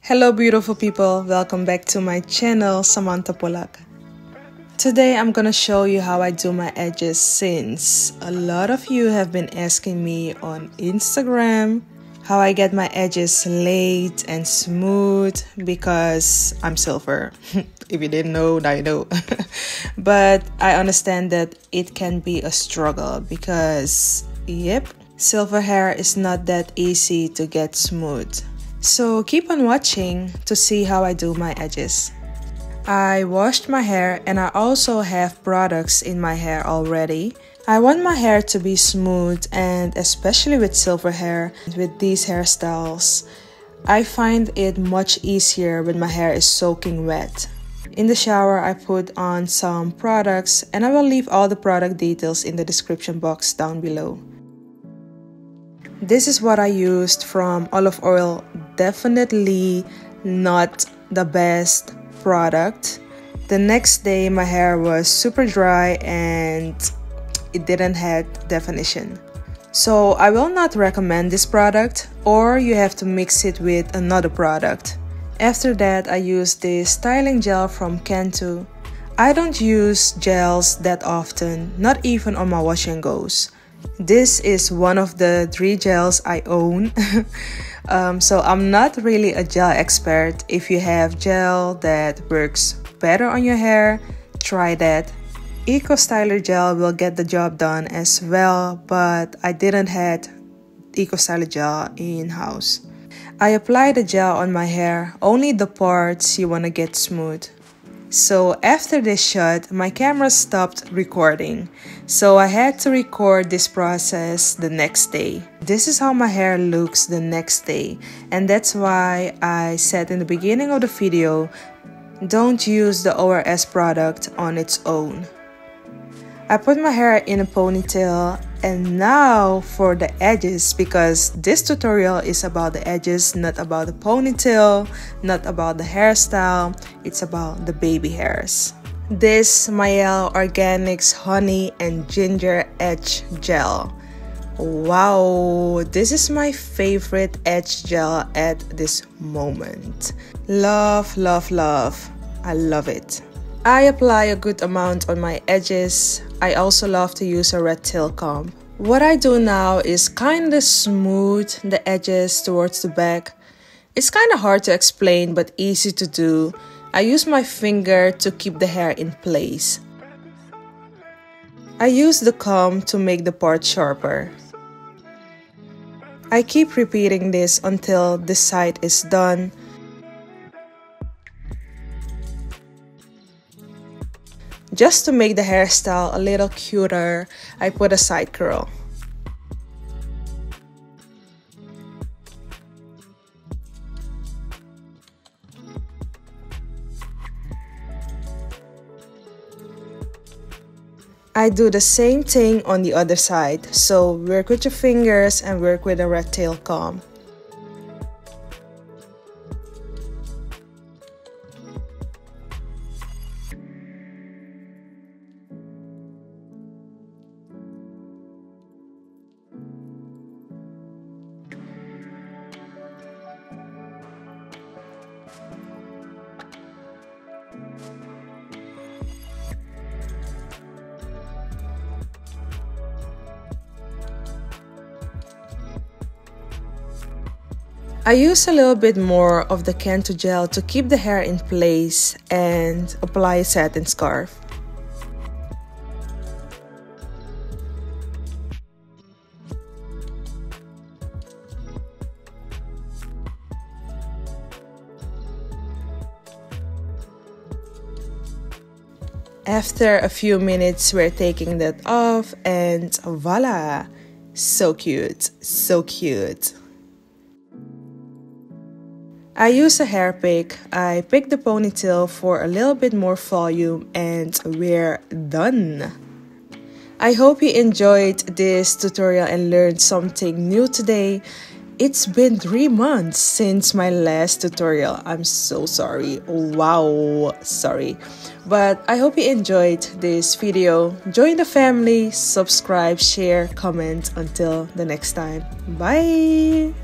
Hello, beautiful people. Welcome back to my channel, Samantha Pollack. Today, I'm gonna show you how I do my edges since a lot of you have been asking me on Instagram how I get my edges laid and smooth because I'm silver. if you didn't know, now you know. but I understand that it can be a struggle because, yep, silver hair is not that easy to get smooth. So keep on watching to see how I do my edges. I washed my hair and I also have products in my hair already. I want my hair to be smooth and especially with silver hair, with these hairstyles, I find it much easier when my hair is soaking wet. In the shower, I put on some products and I will leave all the product details in the description box down below. This is what I used from olive oil. Definitely not the best product. The next day, my hair was super dry and it didn't have definition. So I will not recommend this product or you have to mix it with another product. After that, I use this styling gel from Cantu. I don't use gels that often, not even on my wash and goes. This is one of the three gels I own. um, so I'm not really a gel expert. If you have gel that works better on your hair, try that. Eco Styler gel will get the job done as well, but I didn't have Eco Styler gel in house. I apply the gel on my hair, only the parts you want to get smooth. So after this shot, my camera stopped recording. So I had to record this process the next day. This is how my hair looks the next day. And that's why I said in the beginning of the video, don't use the ORS product on its own. I put my hair in a ponytail and now for the edges because this tutorial is about the edges not about the ponytail not about the hairstyle. It's about the baby hairs. This Mielle Organics honey and ginger edge gel. Wow this is my favorite edge gel at this moment. Love love love. I love it I apply a good amount on my edges. I also love to use a red tail comb. What I do now is kinda smooth the edges towards the back. It's kinda hard to explain but easy to do. I use my finger to keep the hair in place. I use the comb to make the part sharper. I keep repeating this until this side is done Just to make the hairstyle a little cuter, I put a side curl. I do the same thing on the other side, so work with your fingers and work with a red tail comb. I use a little bit more of the Cantu gel to keep the hair in place and apply a satin scarf. After a few minutes, we're taking that off and voila! So cute, so cute. I use a hair pick. I pick the ponytail for a little bit more volume and we're done. I hope you enjoyed this tutorial and learned something new today. it's been three months since my last tutorial. I'm so sorry. Wow, sorry. But I hope you enjoyed this video. Join the family, subscribe, share, comment. Until the next time. Bye.